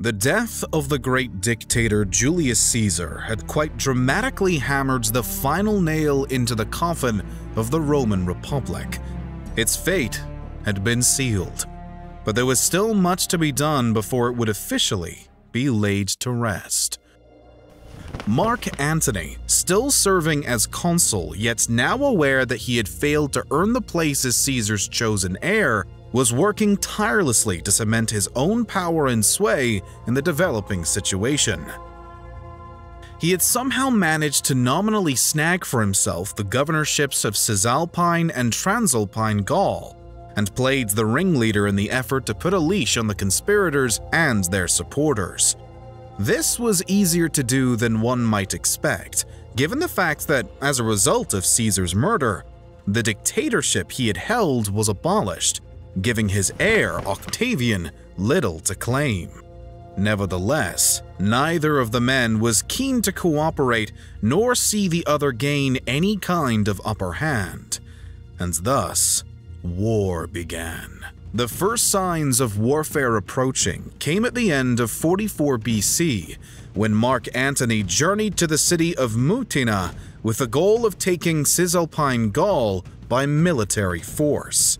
The death of the great dictator Julius Caesar had quite dramatically hammered the final nail into the coffin of the Roman Republic. Its fate had been sealed, but there was still much to be done before it would officially be laid to rest. Mark Antony, still serving as consul, yet now aware that he had failed to earn the place as Caesar's chosen heir, was working tirelessly to cement his own power and sway in the developing situation. He had somehow managed to nominally snag for himself the governorships of Cisalpine and Transalpine Gaul, and played the ringleader in the effort to put a leash on the conspirators and their supporters. This was easier to do than one might expect, given the fact that, as a result of Caesar's murder, the dictatorship he had held was abolished, giving his heir, Octavian, little to claim. Nevertheless, neither of the men was keen to cooperate nor see the other gain any kind of upper hand, and thus, war began. The first signs of warfare approaching came at the end of 44 BC, when Mark Antony journeyed to the city of Mutina with the goal of taking Cisalpine Gaul by military force.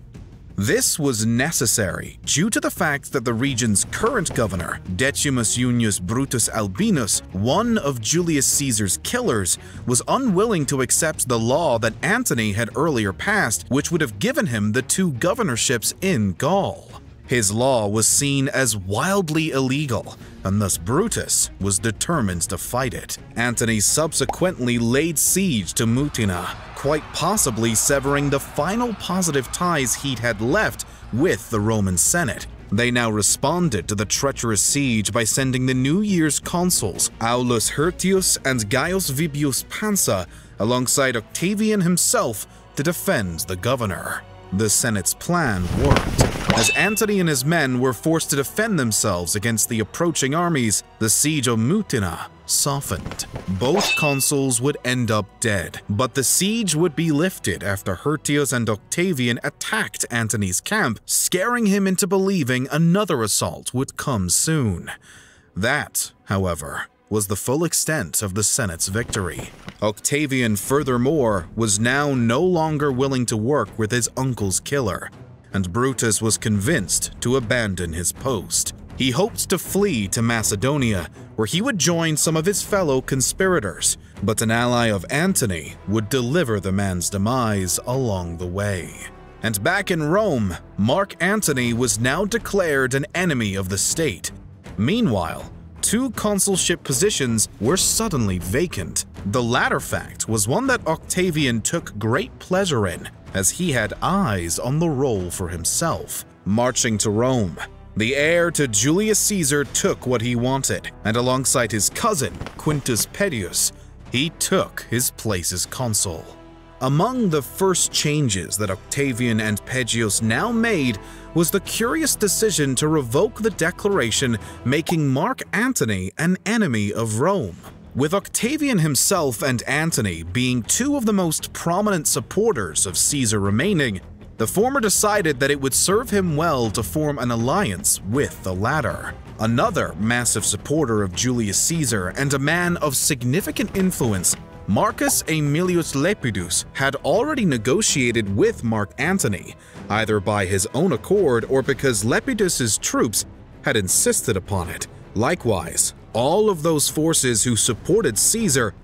This was necessary due to the fact that the region's current governor, Decimus Junius Brutus Albinus, one of Julius Caesar's killers, was unwilling to accept the law that Antony had earlier passed, which would have given him the two governorships in Gaul. His law was seen as wildly illegal, and thus Brutus was determined to fight it. Antony subsequently laid siege to Mutina, quite possibly severing the final positive ties he'd had left with the Roman Senate. They now responded to the treacherous siege by sending the New Year's consuls Aulus Hirtius and Gaius Vibius Pansa alongside Octavian himself to defend the governor. The Senate's plan worked. As Antony and his men were forced to defend themselves against the approaching armies, the siege of Mutina softened. Both consuls would end up dead, but the siege would be lifted after Hirtius and Octavian attacked Antony's camp, scaring him into believing another assault would come soon. That, however, was the full extent of the Senate's victory. Octavian, furthermore, was now no longer willing to work with his uncle's killer, and Brutus was convinced to abandon his post. He hoped to flee to Macedonia, where he would join some of his fellow conspirators, but an ally of Antony would deliver the man's demise along the way. And back in Rome, Mark Antony was now declared an enemy of the state. Meanwhile, two consulship positions were suddenly vacant. The latter fact was one that Octavian took great pleasure in, as he had eyes on the role for himself. Marching to Rome, the heir to Julius Caesar took what he wanted, and alongside his cousin, Quintus Pedius, he took his place as consul. Among the first changes that Octavian and Pedius now made was the curious decision to revoke the declaration making Mark Antony an enemy of Rome. With Octavian himself and Antony being two of the most prominent supporters of Caesar remaining, the former decided that it would serve him well to form an alliance with the latter. Another massive supporter of Julius Caesar and a man of significant influence, Marcus Aemilius Lepidus had already negotiated with Mark Antony, either by his own accord or because Lepidus's troops had insisted upon it. Likewise, all of those forces who supported Caesar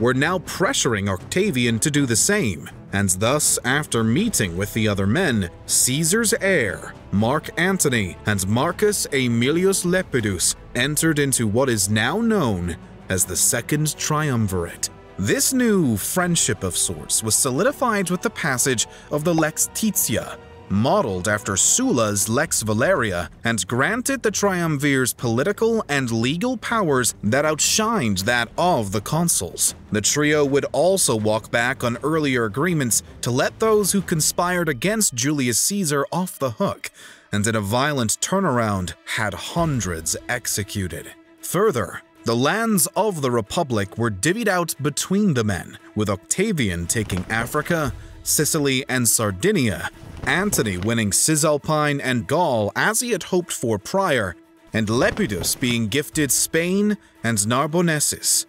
were now pressuring Octavian to do the same, and thus, after meeting with the other men, Caesar's heir, Mark Antony, and Marcus Aemilius Lepidus entered into what is now known as the Second Triumvirate. This new friendship of sorts was solidified with the passage of the Lex Titia, modeled after Sulla's Lex Valeria, and granted the triumvirs political and legal powers that outshined that of the consuls. The trio would also walk back on earlier agreements to let those who conspired against Julius Caesar off the hook, and in a violent turnaround had hundreds executed. Further, the lands of the Republic were divvied out between the men, with Octavian taking Africa, Sicily, and Sardinia, Antony winning Cisalpine and Gaul as he had hoped for prior, and Lepidus being gifted Spain and Narbonensis.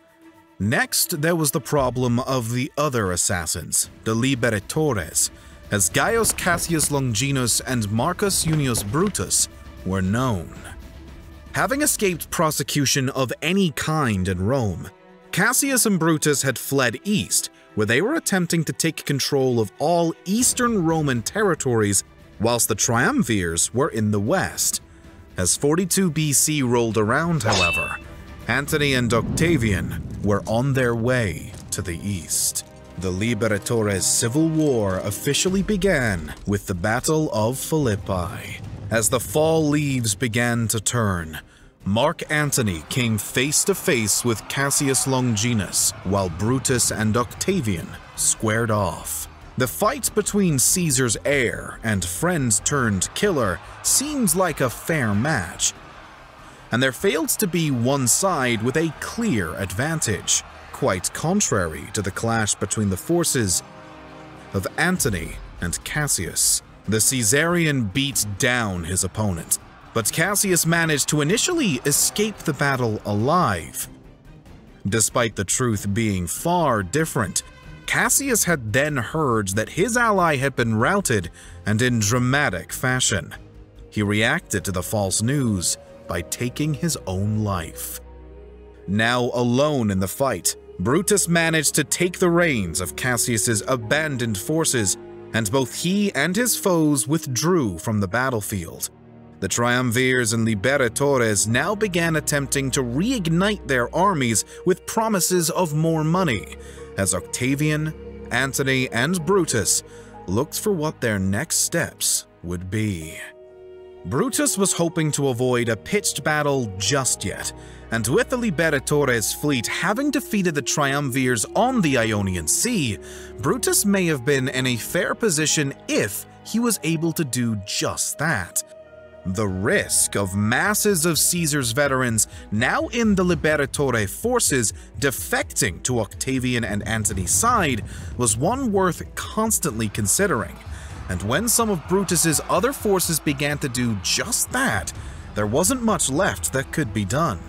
Next, there was the problem of the other assassins, the Liberatores, as Gaius Cassius Longinus and Marcus Junius Brutus were known. Having escaped prosecution of any kind in Rome, Cassius and Brutus had fled east, where they were attempting to take control of all eastern Roman territories, whilst the Triumvirs were in the west. As 42 BC rolled around, however, Antony and Octavian were on their way to the east. The Liberatores civil war officially began with the Battle of Philippi. As the fall leaves began to turn, Mark Antony came face to face with Cassius Longinus, while Brutus and Octavian squared off. The fight between Caesar's heir and friend turned killer seems like a fair match, and there failed to be one side with a clear advantage quite contrary to the clash between the forces of Antony and Cassius. The Caesarian beats down his opponent, but Cassius managed to initially escape the battle alive. Despite the truth being far different, Cassius had then heard that his ally had been routed and in dramatic fashion. He reacted to the false news by taking his own life. Now alone in the fight, Brutus managed to take the reins of Cassius's abandoned forces, and both he and his foes withdrew from the battlefield. The Triumvirs and Liberatores now began attempting to reignite their armies with promises of more money, as Octavian, Antony, and Brutus looked for what their next steps would be. Brutus was hoping to avoid a pitched battle just yet, and with the Liberatores fleet having defeated the Triumvirs on the Ionian Sea, Brutus may have been in a fair position if he was able to do just that. The risk of masses of Caesar's veterans now in the Liberatore forces defecting to Octavian and Antony's side was one worth constantly considering and when some of Brutus's other forces began to do just that, there wasn't much left that could be done.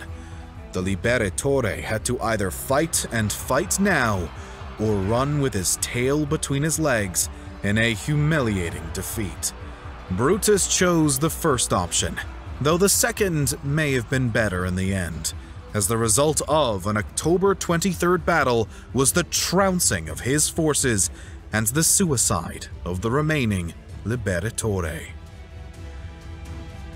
The Liberatore had to either fight and fight now, or run with his tail between his legs in a humiliating defeat. Brutus chose the first option, though the second may have been better in the end, as the result of an October 23rd battle was the trouncing of his forces and the suicide of the remaining Liberatore.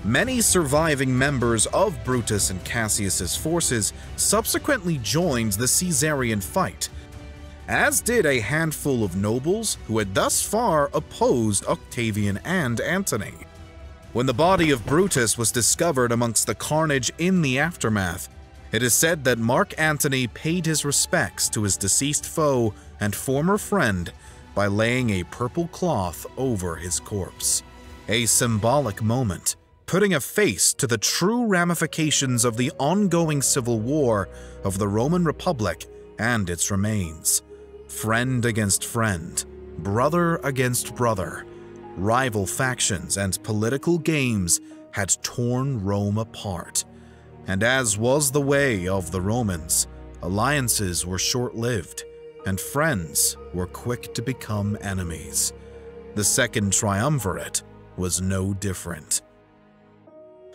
Many surviving members of Brutus and Cassius's forces subsequently joined the Caesarian fight, as did a handful of nobles who had thus far opposed Octavian and Antony. When the body of Brutus was discovered amongst the carnage in the aftermath, it is said that Mark Antony paid his respects to his deceased foe and former friend by laying a purple cloth over his corpse. A symbolic moment, putting a face to the true ramifications of the ongoing civil war of the Roman Republic and its remains. Friend against friend, brother against brother, rival factions and political games had torn Rome apart. And as was the way of the Romans, alliances were short lived and friends were quick to become enemies. The Second Triumvirate was no different.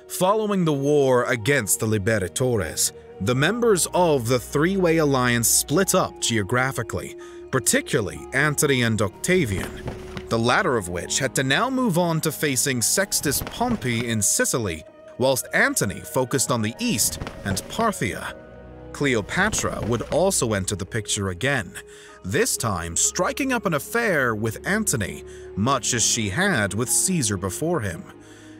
Following the war against the Liberatores, the members of the three-way alliance split up geographically, particularly Antony and Octavian, the latter of which had to now move on to facing Sextus Pompey in Sicily, whilst Antony focused on the east and Parthia. Cleopatra would also enter the picture again, this time striking up an affair with Antony, much as she had with Caesar before him.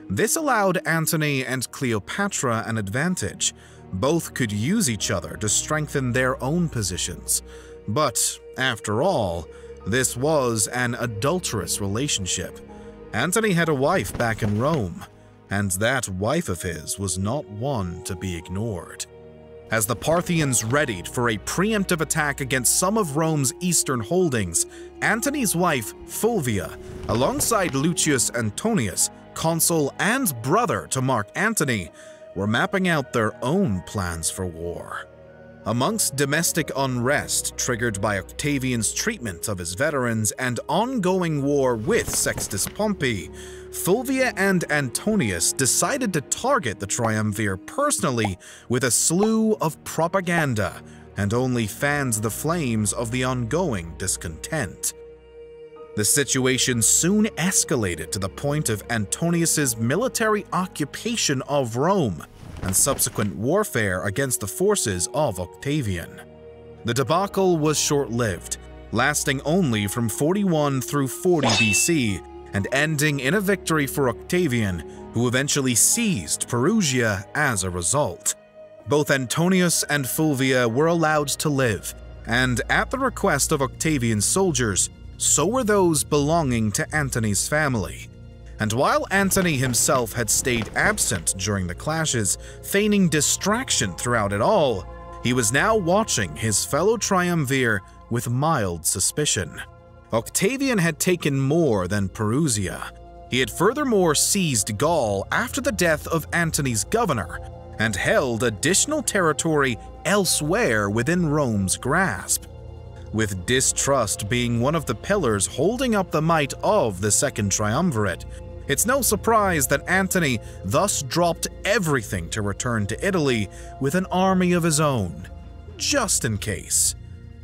This allowed Antony and Cleopatra an advantage. Both could use each other to strengthen their own positions. But, after all, this was an adulterous relationship. Antony had a wife back in Rome, and that wife of his was not one to be ignored. As the Parthians readied for a preemptive attack against some of Rome's eastern holdings, Antony's wife, Fulvia, alongside Lucius Antonius, consul and brother to Mark Antony, were mapping out their own plans for war. Amongst domestic unrest triggered by Octavian's treatment of his veterans and ongoing war with Sextus Pompey, Fulvia and Antonius decided to target the triumvir personally with a slew of propaganda and only fans the flames of the ongoing discontent. The situation soon escalated to the point of Antonius's military occupation of Rome and subsequent warfare against the forces of Octavian. The debacle was short-lived, lasting only from 41 through 40 BC and ending in a victory for Octavian, who eventually seized Perugia as a result. Both Antonius and Fulvia were allowed to live, and at the request of Octavian's soldiers, so were those belonging to Antony's family. And while Antony himself had stayed absent during the clashes, feigning distraction throughout it all, he was now watching his fellow triumvir with mild suspicion. Octavian had taken more than Perusia. He had furthermore seized Gaul after the death of Antony's governor, and held additional territory elsewhere within Rome's grasp. With distrust being one of the pillars holding up the might of the Second Triumvirate, it's no surprise that Antony thus dropped everything to return to Italy with an army of his own, just in case.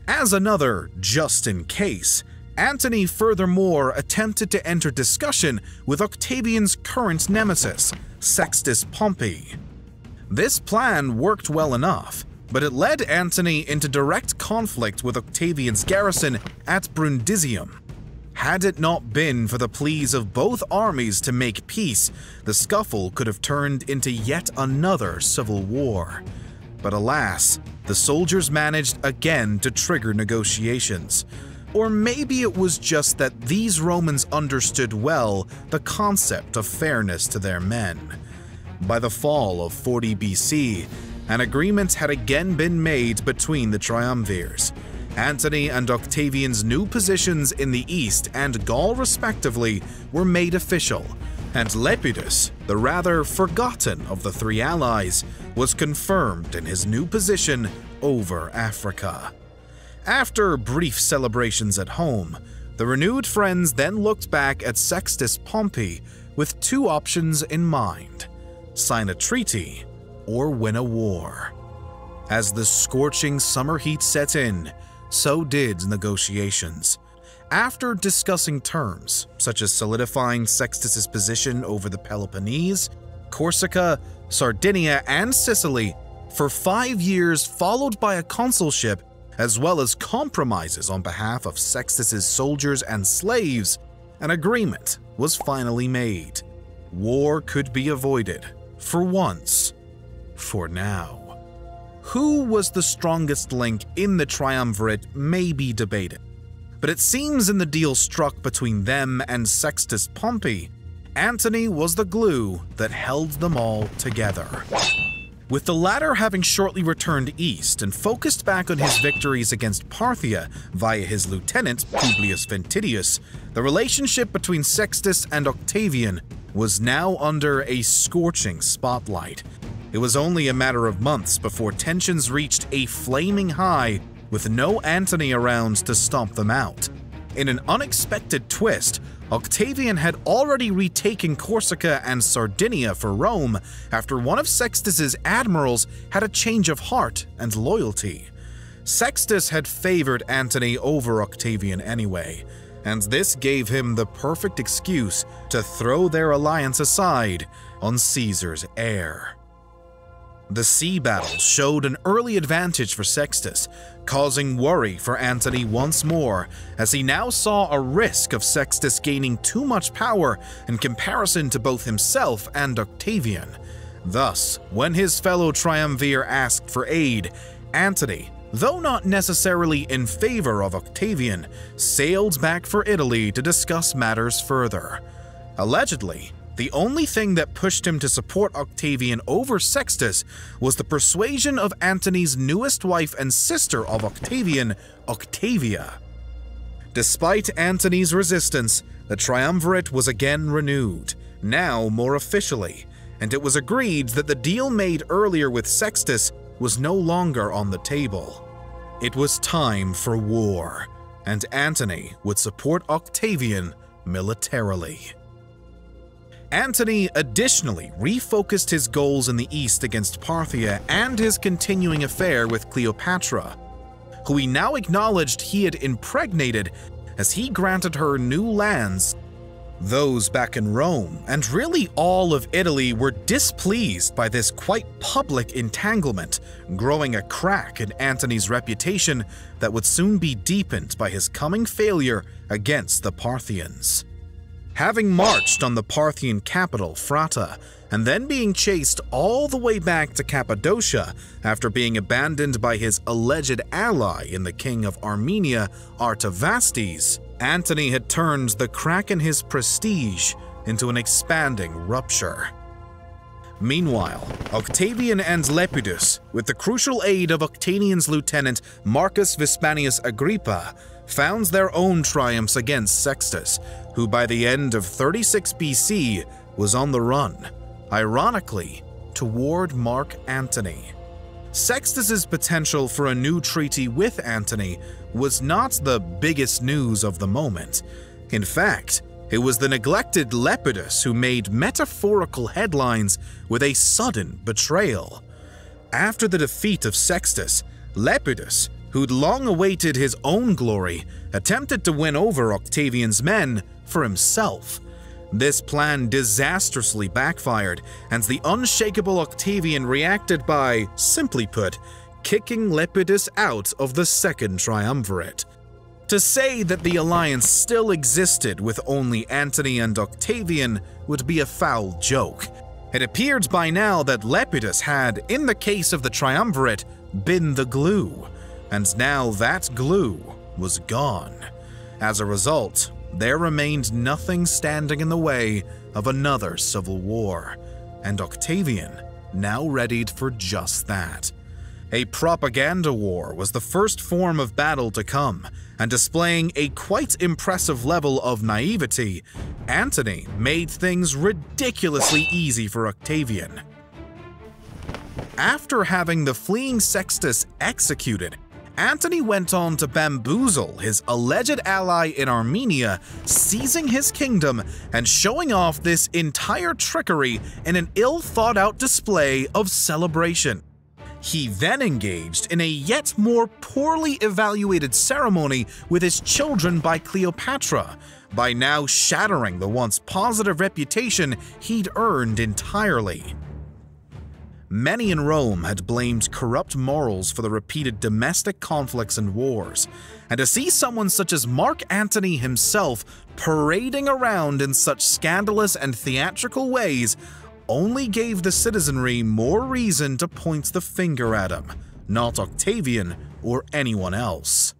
As another just in case, Antony furthermore attempted to enter discussion with Octavian's current nemesis, Sextus Pompey. This plan worked well enough, but it led Antony into direct conflict with Octavian's garrison at Brundisium. Had it not been for the pleas of both armies to make peace, the scuffle could have turned into yet another civil war. But alas, the soldiers managed again to trigger negotiations. Or maybe it was just that these Romans understood well the concept of fairness to their men. By the fall of 40 BC, an agreement had again been made between the triumvirs. Antony and Octavian's new positions in the east and Gaul respectively were made official, and Lepidus, the rather forgotten of the three allies, was confirmed in his new position over Africa. After brief celebrations at home, the renewed friends then looked back at Sextus Pompey with two options in mind sign a treaty, or win a war. As the scorching summer heat set in, so did negotiations. After discussing terms, such as solidifying Sextus's position over the Peloponnese, Corsica, Sardinia, and Sicily for five years followed by a consulship, as well as compromises on behalf of Sextus's soldiers and slaves, an agreement was finally made. War could be avoided, for once, for now. Who was the strongest link in the triumvirate may be debated, but it seems in the deal struck between them and Sextus Pompey, Antony was the glue that held them all together. With the latter having shortly returned east and focused back on his victories against Parthia via his lieutenant Publius Ventidius, the relationship between Sextus and Octavian was now under a scorching spotlight. It was only a matter of months before tensions reached a flaming high with no Antony around to stomp them out. In an unexpected twist, Octavian had already retaken Corsica and Sardinia for Rome after one of Sextus's admirals had a change of heart and loyalty. Sextus had favored Antony over Octavian anyway, and this gave him the perfect excuse to throw their alliance aside on Caesar's heir. The sea battle showed an early advantage for Sextus, causing worry for Antony once more, as he now saw a risk of Sextus gaining too much power in comparison to both himself and Octavian. Thus, when his fellow triumvir asked for aid, Antony, though not necessarily in favor of Octavian, sailed back for Italy to discuss matters further. Allegedly, the only thing that pushed him to support Octavian over Sextus was the persuasion of Antony's newest wife and sister of Octavian, Octavia. Despite Antony's resistance, the triumvirate was again renewed, now more officially, and it was agreed that the deal made earlier with Sextus was no longer on the table. It was time for war, and Antony would support Octavian militarily. Antony additionally refocused his goals in the east against Parthia and his continuing affair with Cleopatra, who he now acknowledged he had impregnated as he granted her new lands. Those back in Rome, and really all of Italy, were displeased by this quite public entanglement, growing a crack in Antony's reputation that would soon be deepened by his coming failure against the Parthians. Having marched on the Parthian capital, Frata, and then being chased all the way back to Cappadocia after being abandoned by his alleged ally in the king of Armenia, Artavasdes, Antony had turned the crack in his prestige into an expanding rupture. Meanwhile, Octavian and Lepidus, with the crucial aid of Octavian's lieutenant Marcus Vipsanius Agrippa, found their own triumphs against Sextus, who by the end of 36 BC was on the run, ironically, toward Mark Antony. Sextus's potential for a new treaty with Antony was not the biggest news of the moment. In fact, it was the neglected Lepidus who made metaphorical headlines with a sudden betrayal. After the defeat of Sextus, Lepidus, who'd long awaited his own glory, attempted to win over Octavian's men for himself. This plan disastrously backfired, and the unshakable Octavian reacted by, simply put, kicking Lepidus out of the Second Triumvirate. To say that the alliance still existed with only Antony and Octavian would be a foul joke. It appeared by now that Lepidus had, in the case of the Triumvirate, been the glue, and now that glue was gone. As a result, there remained nothing standing in the way of another civil war, and Octavian now readied for just that. A propaganda war was the first form of battle to come, and displaying a quite impressive level of naivety, Antony made things ridiculously easy for Octavian. After having the fleeing Sextus executed, Antony went on to bamboozle his alleged ally in Armenia, seizing his kingdom and showing off this entire trickery in an ill thought out display of celebration. He then engaged in a yet more poorly evaluated ceremony with his children by Cleopatra, by now shattering the once positive reputation he'd earned entirely. Many in Rome had blamed corrupt morals for the repeated domestic conflicts and wars, and to see someone such as Mark Antony himself parading around in such scandalous and theatrical ways only gave the citizenry more reason to point the finger at him, not Octavian or anyone else.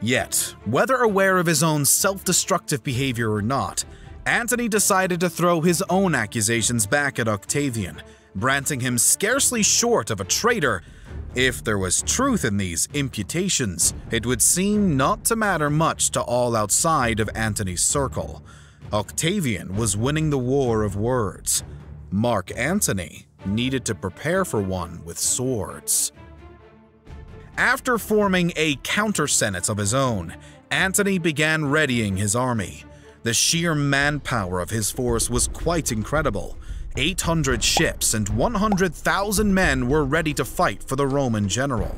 Yet, whether aware of his own self-destructive behavior or not, Antony decided to throw his own accusations back at Octavian, branding him scarcely short of a traitor. If there was truth in these imputations, it would seem not to matter much to all outside of Antony's circle. Octavian was winning the war of words. Mark Antony needed to prepare for one with swords. After forming a counter-senate of his own, Antony began readying his army. The sheer manpower of his force was quite incredible, 800 ships and 100,000 men were ready to fight for the Roman general.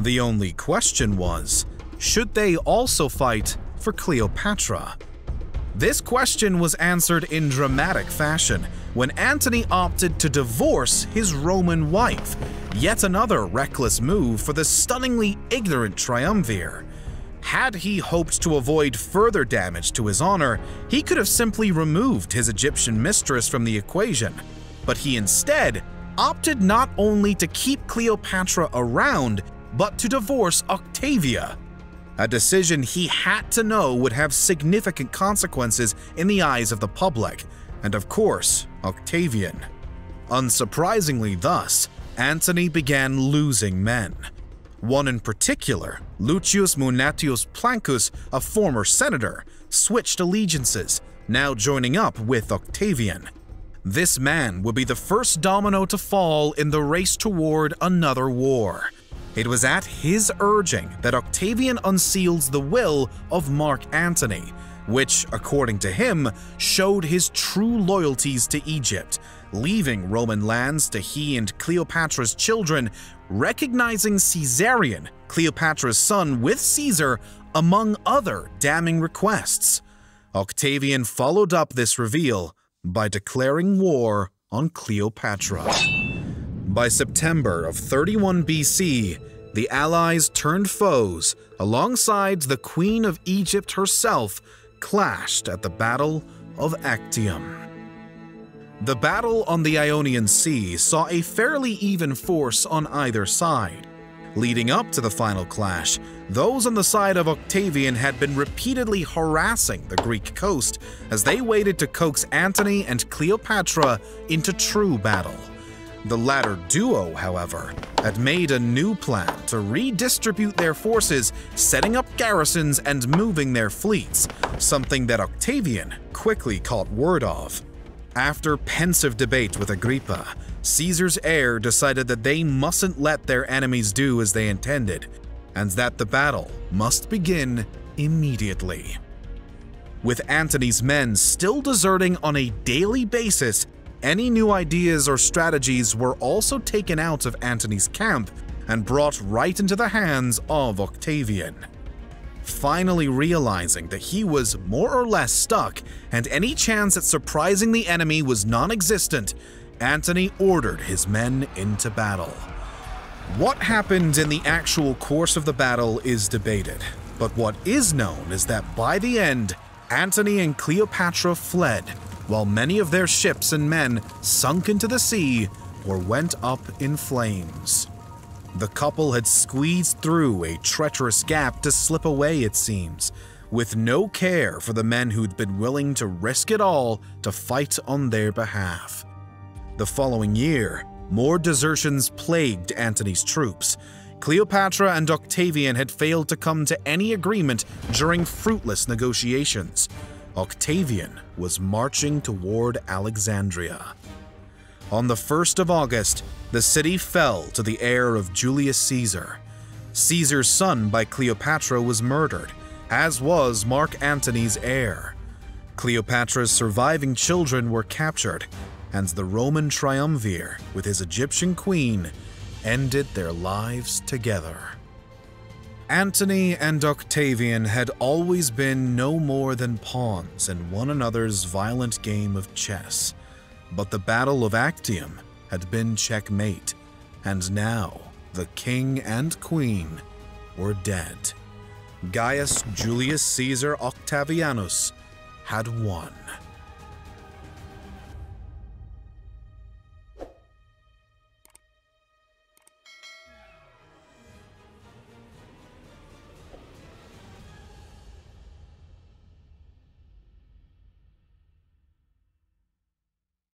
The only question was, should they also fight for Cleopatra? This question was answered in dramatic fashion when Antony opted to divorce his Roman wife, yet another reckless move for the stunningly ignorant triumvir. Had he hoped to avoid further damage to his honor, he could have simply removed his Egyptian mistress from the equation, but he instead opted not only to keep Cleopatra around, but to divorce Octavia, a decision he had to know would have significant consequences in the eyes of the public, and of course, Octavian. Unsurprisingly thus, Antony began losing men. One in particular, Lucius Munatius Plancus, a former senator, switched allegiances, now joining up with Octavian. This man would be the first domino to fall in the race toward another war. It was at his urging that Octavian unseals the will of Mark Antony, which, according to him, showed his true loyalties to Egypt, leaving Roman lands to he and Cleopatra's children, recognizing Caesarion, Cleopatra's son, with Caesar, among other damning requests. Octavian followed up this reveal by declaring war on Cleopatra. By September of 31 BC, the Allies turned foes alongside the Queen of Egypt herself clashed at the Battle of Actium. The battle on the Ionian Sea saw a fairly even force on either side. Leading up to the final clash, those on the side of Octavian had been repeatedly harassing the Greek coast as they waited to coax Antony and Cleopatra into true battle. The latter duo, however, had made a new plan to redistribute their forces, setting up garrisons and moving their fleets, something that Octavian quickly caught word of. After pensive debate with Agrippa, Caesar's heir decided that they mustn't let their enemies do as they intended, and that the battle must begin immediately. With Antony's men still deserting on a daily basis, any new ideas or strategies were also taken out of Antony's camp and brought right into the hands of Octavian. Finally realizing that he was more or less stuck and any chance at surprising the enemy was non-existent, Antony ordered his men into battle. What happened in the actual course of the battle is debated, but what is known is that by the end, Antony and Cleopatra fled, while many of their ships and men sunk into the sea or went up in flames. The couple had squeezed through a treacherous gap to slip away, it seems, with no care for the men who'd been willing to risk it all to fight on their behalf. The following year, more desertions plagued Antony's troops. Cleopatra and Octavian had failed to come to any agreement during fruitless negotiations. Octavian was marching toward Alexandria. On the 1st of August, the city fell to the heir of Julius Caesar. Caesar's son by Cleopatra was murdered, as was Mark Antony's heir. Cleopatra's surviving children were captured, and the Roman triumvir with his Egyptian queen ended their lives together. Antony and Octavian had always been no more than pawns in one another's violent game of chess, but the Battle of Actium had been checkmate, and now the king and queen were dead. Gaius Julius Caesar Octavianus had won.